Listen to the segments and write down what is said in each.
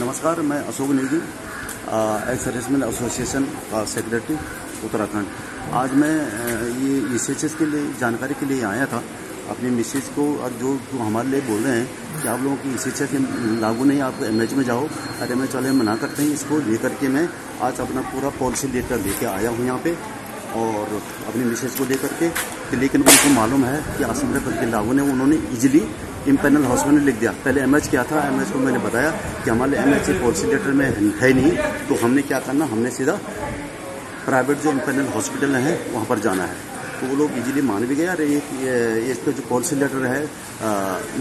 नमस्कार मैं Ashok Negi ex serviceman association का सेक्रेटरी उत्तराखंड। आज मैं ये ई के लिए जानकारी के लिए आया था। अपनी मिसेज को और जो, जो हमारे लिए बोल रहे हैं कि आप लोगों की ई सी लागू नहीं आप एमएच में जाओ। और एम एच वाले मना करते हैं इसको लेकर के मैं आज अपना पूरा पॉलिसी लेकर लेके आया हूँ यहाँ पे। और अपनी मिसेज को लेकर के लेकिन उनको मालूम है कि आसम के लागू ने उन्होंने इजीली इम्पेनल हॉस्पिटल लिख दिया। पहले एमएच क्या था। एमएच को मैंने बताया कि हमारे एमएच पॉलिसी लेटर में है नहीं। तो हमने क्या करना? हमने सीधा प्राइवेट जो इम्पेनल हॉस्पिटल हैं वहाँ पर जाना है। तो वो लोग इजीली मान भी गया अरे ये इसका जो पॉलिसी लेटर है आ,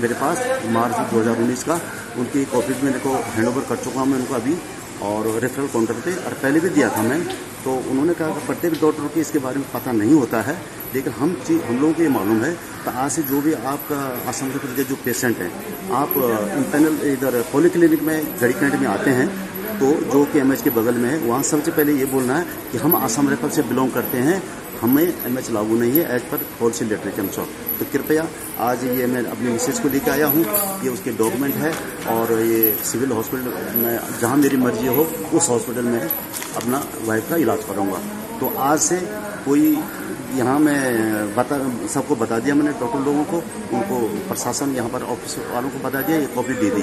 मेरे पास मार्च 2019 का उनकी कॉपी मेरे को हैंड ओवर कर चुका हूँ मैं उनको अभी। और रेफरल काउंटर पे, और पहले भी दिया था मैं तो उन्होंने कहा कि प्रत्येक डॉक्टर को इसके बारे में पता नहीं होता है, लेकिन हम चीज़ हम लोगों को ये मालूम है तो आज से जो भी आपका असम के जो पेशेंट हैं, आप इंटरनल इधर पॉलीक्लिनिक में, घड़ी कैंट में आते हैं तो जो कि एमएच के बगल में है, वहाँ सबसे पहले ये बोलना है कि हम आसाम रेफल से बिलोंग करते हैं हमें एमएच लागू नहीं है एज पर पॉलिसी लेटर के अनुसार। तो कृपया आज ये मैं अपनी मिसेज को लेकर आया हूँ। ये उसके डॉक्यूमेंट है और ये सिविल हॉस्पिटल में जहाँ मेरी मर्ज़ी हो, उस हॉस्पिटल में अपना वाइफ का इलाज कराऊँगा। तो आज से कोई यहाँ मैं बता, सबको बता दिया मैंने डॉक्टर लोगों को, उनको प्रशासन यहाँ पर ऑफ़िस वालों को बता दिया, ये कॉपी दे दी।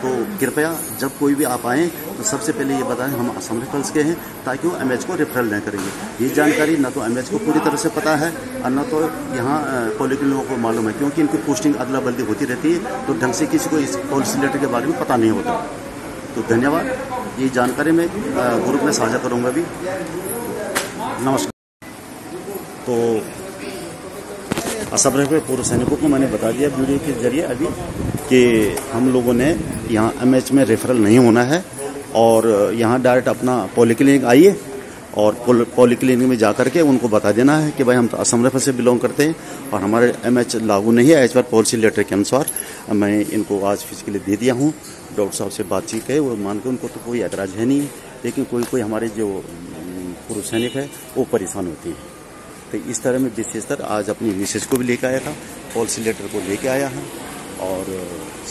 तो कृपया जब कोई भी आप आएँ तो सबसे पहले ये बताएँ, हम असम रेफरल्स के हैं, ताकि वो एमएच को रेफरल नहीं करेंगे। ये जानकारी न तो एमएच को पूरी तरह से पता है, और न तो यहाँ पॉलिटिकल लोगों को मालूम है, क्योंकि इनकी पोस्टिंग अदला बदली होती रहती है तो ढंग से किसी को इस पॉलिसी लेटर के बारे में पता नहीं होता। तो धन्यवाद, ये जानकारी मैं ग्रुप में साझा करूँगा अभी। नमस्कार। तो असम रहे पूर्व सैनिकों को मैंने बता दिया वीडियो के ज़रिए अभी कि हम लोगों ने यहाँ एमएच में रेफरल नहीं होना है और यहाँ डायरेक्ट अपना पॉलीक्लिनिक आइए और पॉलीक्लिनिक में जाकर के उनको बता देना है कि भाई हम तो असम रेफर से बिलोंग करते हैं और हमारे एमएच लागू नहीं है एज पर पॉलिसी लेटर के अनुसार। मैं इनको आज फिजिकली दे दिया हूँ। डॉक्टर साहब से बातचीत है, वो मान के उनको तो कोई ऐतराज है नहीं, लेकिन कोई कोई हमारे जो पूर्व सैनिक है, वो परेशान होती है। तो इस तरह में विशेषतर आज अपनी मिसेज को भी लेकर आया था पॉलिसी लेटर को लेके आया है और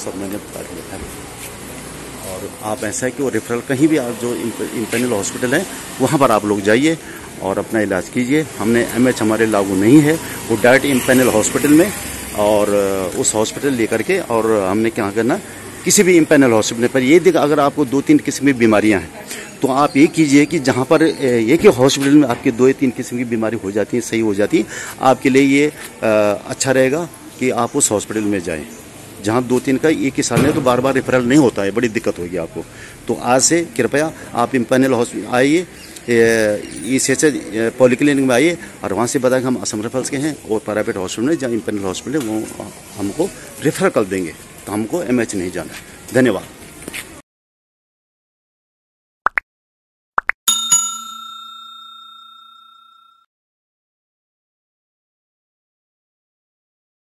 सब मैंने बता दिया था और आप ऐसा है कि वो रेफरल कहीं भी आप जो इंटरनल हॉस्पिटल है, वहाँ पर आप लोग जाइए और अपना इलाज कीजिए। हमने एमएच हमारे लागू नहीं है, वो डायरेक्ट इम्पेनल हॉस्पिटल में और उस हॉस्पिटल लेकर के और हमने क्या करना, किसी भी इम्पेनल हॉस्पिटल पर ये देख, अगर आपको दो तीन किस्म की बीमारियाँ हैं तो आप ये कीजिए कि जहाँ पर एक ही हॉस्पिटल में आपकी दो या तीन किस्म की बीमारी हो जाती है, सही हो जाती है, आपके लिए ये अच्छा रहेगा कि आप उस हॉस्पिटल में जाएँ। जहाँ दो तीन का एक ही साल में तो बार बार रेफरल नहीं होता है, बड़ी दिक्कत होगी आपको। तो आज से कृपया आप इम्पेनल हॉस्पिटल आइए इस पॉलिक्लिनिक में आइए और वहाँ से बताएँ हम असम रेफरल्स के हैं और प्राइवेट हॉस्पिटल में जहाँ इम्पेनल हॉस्पिटल है वो हमको रेफर कर देंगे। तो हमको एमएच नहीं जाना है। धन्यवाद।